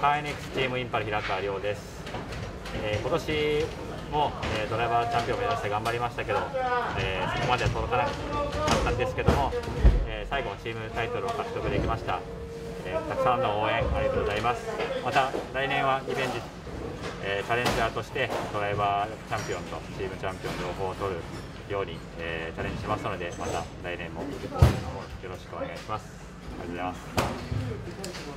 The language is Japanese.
カーエネックスチームインパル平川亮です、えー、今年も、えー、ドライバーチャンピオンを目指して頑張りましたけど、えー、そこまでは届かなかったんですけども、え最後のチームタイトルを獲得できました、えたくさんの応援ありがとうございます。また来年はリベンジ、えチャレンジャーとしてドライバーチャンピオンとチームチャンピオン両方を取るように、えチャレンジしますのでまた来年もよろしくお願いします。ありがとうございます。